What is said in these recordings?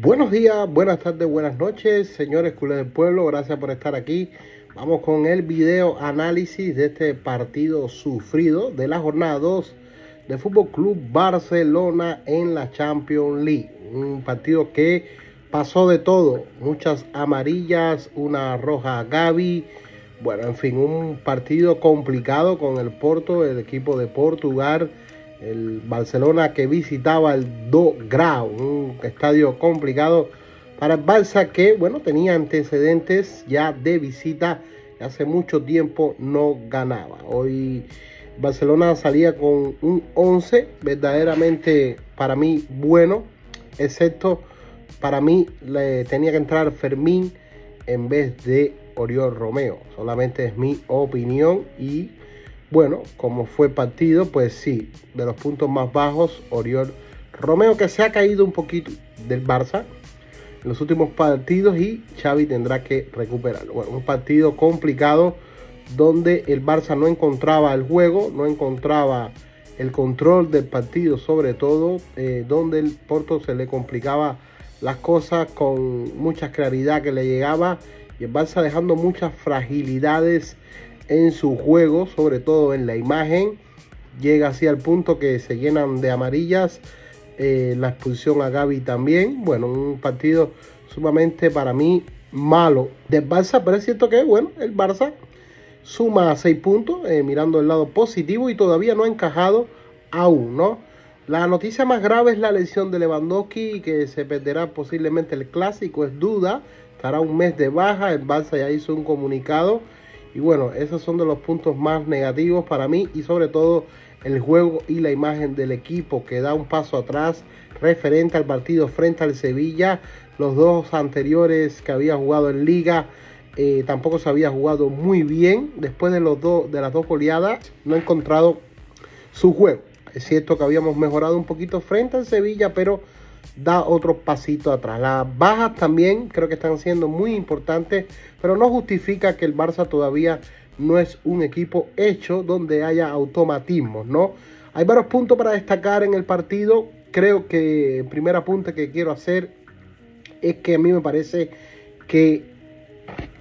Buenos días, buenas tardes, buenas noches, señores culés del pueblo, gracias por estar aquí. Vamos con el video análisis de este partido sufrido de la jornada 2 de Fútbol Club Barcelona en la Champions League. Un partido que pasó de todo, muchas amarillas, una roja a Gaby. Bueno, en fin, un partido complicado con el Porto, el equipo de Portugal el Barcelona que visitaba el Do Grau, un estadio complicado para el Barça que, bueno, tenía antecedentes ya de visita, hace mucho tiempo no ganaba. Hoy Barcelona salía con un 11 verdaderamente para mí bueno, excepto para mí le tenía que entrar Fermín en vez de Oriol Romeo. Solamente es mi opinión y bueno, como fue partido, pues sí, de los puntos más bajos, Oriol Romeo que se ha caído un poquito del Barça en los últimos partidos y Xavi tendrá que recuperarlo. Bueno, un partido complicado donde el Barça no encontraba el juego, no encontraba el control del partido, sobre todo eh, donde el Porto se le complicaba las cosas con mucha claridad que le llegaba y el Barça dejando muchas fragilidades en su juego, sobre todo en la imagen. Llega así al punto que se llenan de amarillas. Eh, la expulsión a Gaby también. Bueno, un partido sumamente para mí malo del Barça, pero es cierto que, bueno, el Barça suma 6 puntos, eh, mirando el lado positivo y todavía no ha encajado aún, ¿no? La noticia más grave es la lesión de Lewandowski, que se perderá posiblemente el clásico, es duda, estará un mes de baja, el Barça ya hizo un comunicado y bueno, esos son de los puntos más negativos para mí y sobre todo el juego y la imagen del equipo que da un paso atrás referente al partido frente al Sevilla. Los dos anteriores que había jugado en liga eh, tampoco se había jugado muy bien. Después de, los dos de las dos goleadas no he encontrado su juego. Es cierto que habíamos mejorado un poquito frente al Sevilla, pero da otro pasito atrás. Las bajas también creo que están siendo muy importantes, pero no justifica que el Barça todavía no es un equipo hecho donde haya automatismos, ¿no? Hay varios puntos para destacar en el partido. Creo que el primer apunte que quiero hacer es que a mí me parece que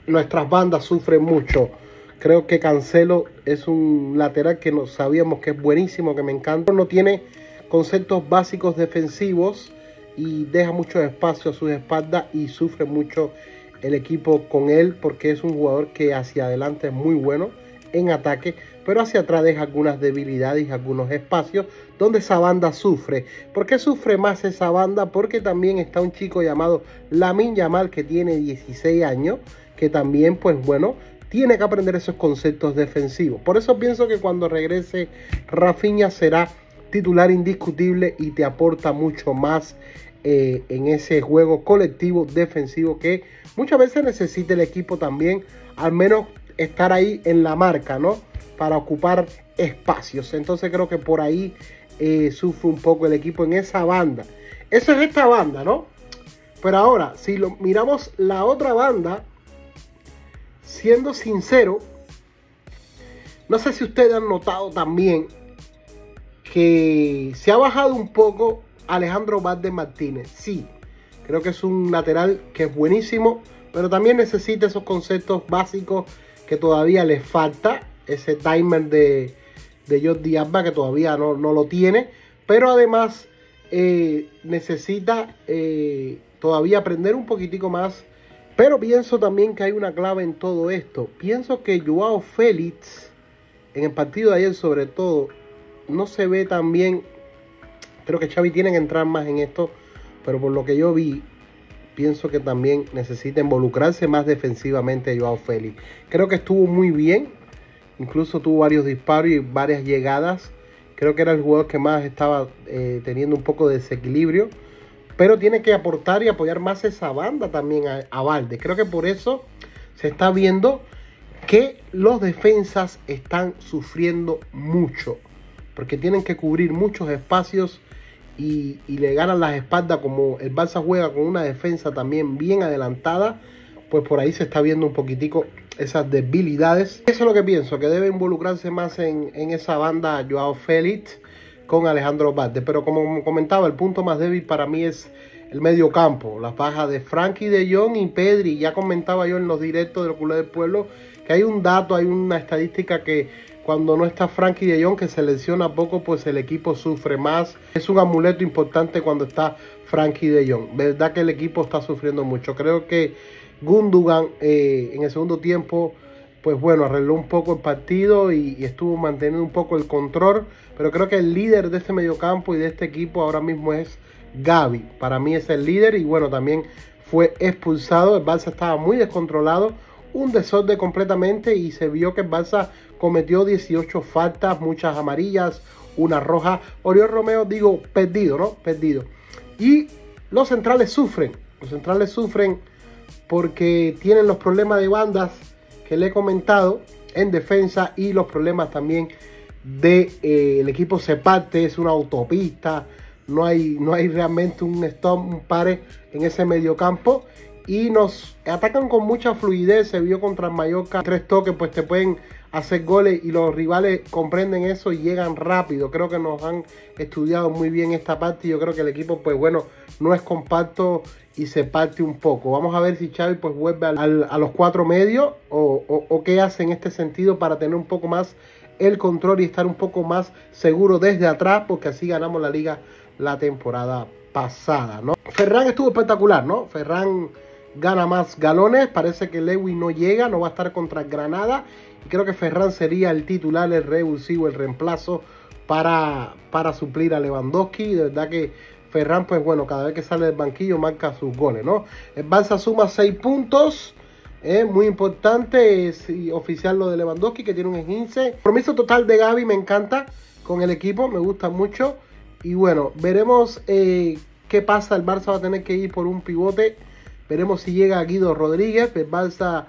nuestras bandas sufren mucho. Creo que Cancelo es un lateral que no sabíamos que es buenísimo, que me encanta. No tiene conceptos básicos defensivos y deja mucho espacio a sus espaldas y sufre mucho el equipo con él porque es un jugador que hacia adelante es muy bueno en ataque, pero hacia atrás deja algunas debilidades y algunos espacios donde esa banda sufre. ¿Por qué sufre más esa banda? Porque también está un chico llamado Lamin Yamal que tiene 16 años, que también pues bueno, tiene que aprender esos conceptos defensivos. Por eso pienso que cuando regrese Rafinha será titular indiscutible y te aporta mucho más eh, en ese juego colectivo defensivo que muchas veces necesita el equipo también, al menos estar ahí en la marca, ¿no? Para ocupar espacios. Entonces creo que por ahí eh, sufre un poco el equipo en esa banda. Esa es esta banda, ¿no? Pero ahora, si lo miramos la otra banda, siendo sincero, no sé si ustedes han notado también que se ha bajado un poco Alejandro Vázquez Martínez. Sí, creo que es un lateral que es buenísimo, pero también necesita esos conceptos básicos que todavía le falta. Ese timer de, de Jordi Alba que todavía no, lo tiene. Pero además eh, necesita eh, todavía aprender un poquitico más. Pero pienso también que hay una clave en todo esto. Pienso que Joao Félix, en el partido de ayer sobre todo, no se ve tan bien. Creo que Xavi tiene que entrar más en esto, pero por lo que yo vi, pienso que también necesita involucrarse más defensivamente Joao Félix. Creo que estuvo muy bien, incluso tuvo varios disparos y varias llegadas. Creo que era el jugador que más estaba eh, teniendo un poco de desequilibrio, pero tiene que aportar y apoyar más esa banda también a, a Valde. Creo que por eso se está viendo que los defensas están sufriendo mucho porque tienen que cubrir muchos espacios y, le ganan las espaldas como el Barça juega con una defensa también bien adelantada, pues por ahí se está viendo un poquitico esas debilidades. Eso es lo que pienso, que debe involucrarse más en, esa banda Joao Félix con Alejandro Valde. Pero como comentaba, el punto más débil para mí es el medio campo, las bajas de Frankie de Jong y Pedri. Ya comentaba yo en los directos del culo del pueblo que hay un dato, hay una estadística que cuando no está Frankie de Jong, que se lesiona poco, pues el equipo sufre más. Es un amuleto importante cuando está Frankie de Jong. Verdad que el equipo está sufriendo mucho. Creo que Gundogan eh, en el segundo tiempo, pues bueno, arregló un poco el partido y, estuvo manteniendo un poco el control. Pero creo que el líder de este mediocampo y de este equipo ahora mismo es Gaby. Para mí es el líder y bueno, también fue expulsado. El Barça estaba muy descontrolado. Un desorden completamente y se vio que el Barça cometió 18 faltas, muchas amarillas, una roja. Oriol Romeo, digo, perdido, ¿no? Perdido. Y los centrales sufren. Los centrales sufren porque tienen los problemas de bandas que le he comentado en defensa y los problemas también de eh, el equipo se parte, es una autopista, no hay, no hay realmente un stop, un pare en ese mediocampo y nos atacan con mucha fluidez, se vio contra Mallorca, tres toques pues te pueden hacer goles y los rivales comprenden eso y llegan rápido. Creo que nos han estudiado muy bien esta parte y yo creo que el equipo, pues bueno, no es compacto y se parte un poco. Vamos a ver si Xavi pues vuelve al, a los cuatro medios o, o, qué hace en este sentido para tener un poco más el control y estar un poco más seguro desde atrás porque así ganamos la liga la temporada pasada, ¿no? Ferran estuvo espectacular, ¿no? Ferran gana más galones. Parece que Lewy no llega, no va a estar contra Granada. Y creo que Ferran sería el titular, el revulsivo, el reemplazo para, para suplir a Lewandowski. De verdad que Ferran, pues bueno, cada vez que sale del banquillo marca sus goles, ¿no? El Barça suma 6 puntos. Es muy importante, es oficial lo de Lewandowski que tiene un 15. Compromiso total de Gaby, me encanta con el equipo, me gusta mucho. Y bueno, veremos eh, qué pasa. El Barça va a tener que ir por un pivote Veremos si llega Guido Rodríguez. El Barça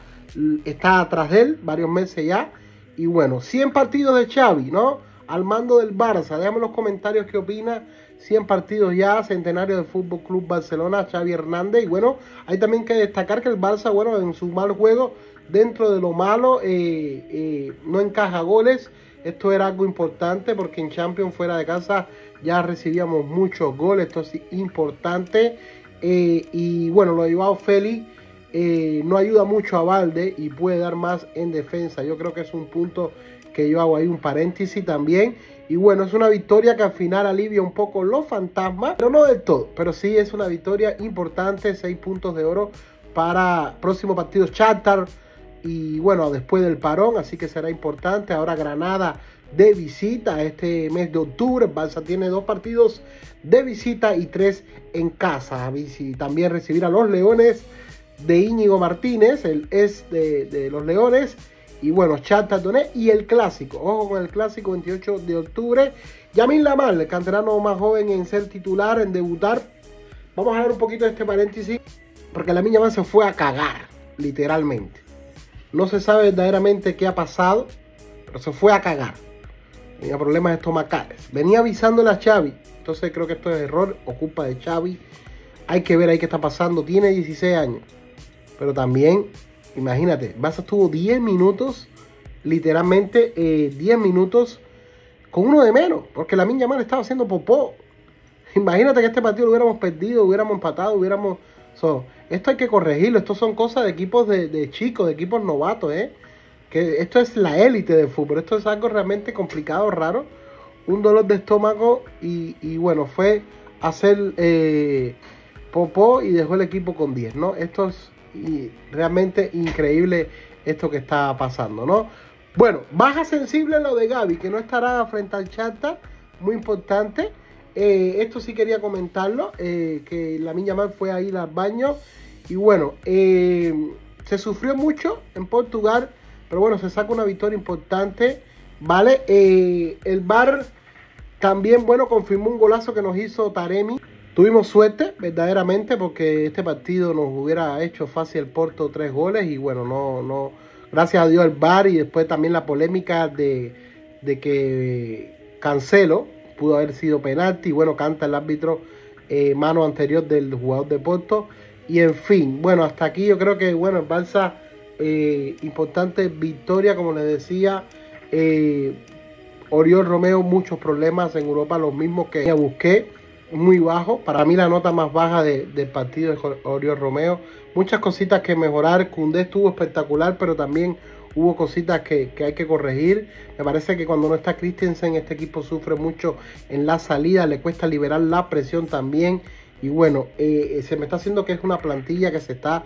está atrás de él varios meses ya. Y bueno, 100 partidos de Xavi, ¿no? Al mando del Barça. Déjame en los comentarios qué opina. 100 partidos ya, centenario del Fútbol Club Barcelona, Xavi Hernández. Y bueno, hay también que destacar que el Barça, bueno, en su mal juego, dentro de lo malo, eh, eh, no encaja goles. Esto era algo importante porque en Champions fuera de casa ya recibíamos muchos goles. Esto es importante. Eh, y bueno, lo de Joao Félix eh, no ayuda mucho a Valde y puede dar más en defensa. Yo creo que es un punto que yo hago ahí un paréntesis también. Y bueno, es una victoria que al final alivia un poco los fantasmas, pero no del todo. Pero sí es una victoria importante, 6 puntos de oro para próximo partido Chatar. Y bueno, después del parón, así que será importante. Ahora Granada de visita este mes de octubre. Balsa tiene dos partidos de visita y tres en casa. También recibir a los Leones de Íñigo Martínez, el es de, los Leones. Y bueno, Chata Doné y el clásico. Ojo con el clásico 28 de octubre. Yamin Lamal, el canterano más joven en ser titular, en debutar. Vamos a ver un poquito de este paréntesis. Porque la más se fue a cagar, literalmente. No se sabe verdaderamente qué ha pasado, pero se fue a cagar tenía problemas estomacales. Venía avisándole a Xavi. Entonces creo que esto es error, ocupa de Xavi. Hay que ver ahí qué está pasando. Tiene 16 años. Pero también, imagínate, Barça estuvo 10 minutos, literalmente 10 eh, minutos con uno de menos. Porque la Minya Mal estaba haciendo popó. Imagínate que este partido lo hubiéramos perdido, hubiéramos empatado, hubiéramos... esto hay que corregirlo. Esto son cosas de equipos de chicos, de equipos novatos, ¿eh? Esto es la élite del fútbol, esto es algo realmente complicado, raro, un dolor de estómago y, bueno, fue hacer eh, popó y dejó el equipo con 10, ¿no? Esto es realmente increíble esto que está pasando, ¿no? Bueno, baja sensible lo de Gaby, que no estará frente al Chata, muy importante. Eh, esto sí quería comentarlo, eh, que la niña mal fue a ir al baño. Y bueno, se sufrió mucho en Portugal pero bueno, se saca una victoria importante. ¿Vale? Eh, el Bar también, bueno, confirmó un golazo que nos hizo Taremi. Tuvimos suerte, verdaderamente, porque este partido nos hubiera hecho fácil el Porto tres goles. Y bueno, no, no. Gracias a Dios el Bar y después también la polémica de, de que Cancelo pudo haber sido penalti. Bueno, canta el árbitro eh, mano anterior del jugador de Porto. Y en fin, bueno, hasta aquí yo creo que, bueno, el Barça eh, importante victoria, como les decía. Eh, Oriol Romeo, muchos problemas en Europa, los mismos que busqué. muy bajo. Para mí la nota más baja del partido es Oriol Romeo. Muchas cositas que mejorar. Cundé estuvo espectacular, pero también hubo cositas que, hay que corregir. Me parece que cuando no está Christensen, este equipo sufre mucho en la salida, le cuesta liberar la presión también. Y bueno, eh, se me está haciendo que es una plantilla que se está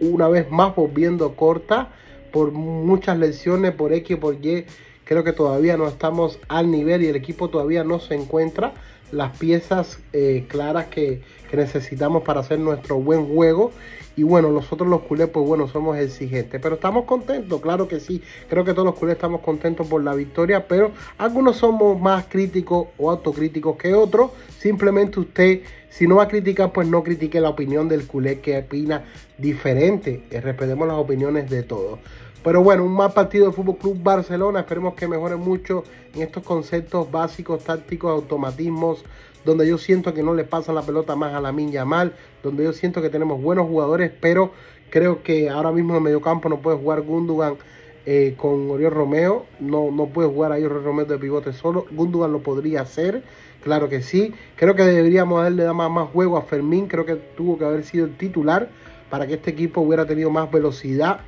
una vez más volviendo corta por muchas lesiones, por X, por Y. Creo que todavía no estamos al nivel y el equipo todavía no se encuentra las piezas eh, claras que, necesitamos para hacer nuestro buen juego y bueno, nosotros los culés, pues bueno, somos exigentes. Pero estamos contentos, claro que sí. Creo que todos los culés estamos contentos por la victoria. Pero algunos somos más críticos o autocríticos que otros. Simplemente usted, si no va a criticar, pues no critique la opinión del culé que opina diferente. Eh, respetemos las opiniones de todos. Pero bueno, un mal partido de Fútbol Club Barcelona. Esperemos que mejore mucho en estos conceptos básicos, tácticos, automatismos donde yo siento que no le pasa la pelota más a la Minya mal, donde yo siento que tenemos buenos jugadores, pero creo que ahora mismo en mediocampo no puede jugar Gundogan eh, con Oriol Romeo, no, no puede jugar ahí Oriol Romeo de pivote solo, Gundogan lo podría hacer, claro que sí, creo que deberíamos darle más, más juego a Fermín, creo que tuvo que haber sido el titular para que este equipo hubiera tenido más velocidad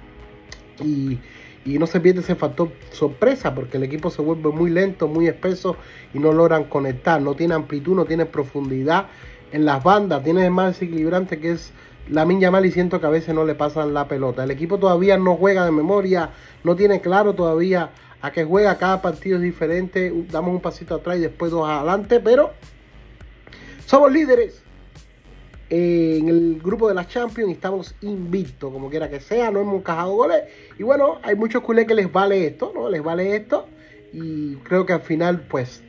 y y no se pierde ese factor sorpresa porque el equipo se vuelve muy lento, muy espeso y no logran conectar, no tiene amplitud, no tiene profundidad en las bandas, tiene más desequilibrante que es la Minya Mal y siento que a veces no le pasan la pelota. El equipo todavía no juega de memoria, no tiene claro todavía a qué juega, cada partido es diferente, damos un pasito atrás y después dos adelante, pero somos líderes en el grupo de la Champions estamos invictos, como quiera que sea, no hemos encajado goles. Y bueno, hay muchos culés que les vale esto, ¿no? Les vale esto. Y creo que al final, pues,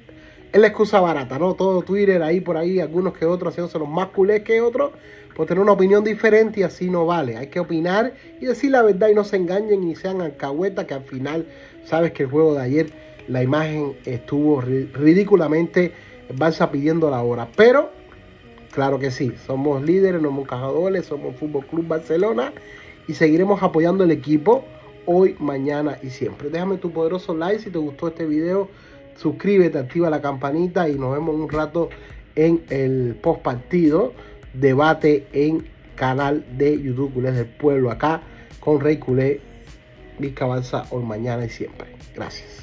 es la excusa barata, ¿no? Todo Twitter ahí por ahí, algunos que otros haciéndose los más culés que otros, por tener una opinión diferente y así no vale. Hay que opinar y decir la verdad y no se engañen y sean alcahuetas que al final, sabes que el juego de ayer, la imagen estuvo ridículamente Barça pidiendo la hora. Pero Claro que sí, somos líderes, somos cajadores, somos Fútbol Club Barcelona y seguiremos apoyando el equipo hoy, mañana y siempre. Déjame tu poderoso like si te gustó este video, suscríbete, activa la campanita y nos vemos un rato en el post partido, debate en canal de YouTube Culés del Pueblo acá con Rey Culé, Vizca hoy, mañana y siempre. Gracias.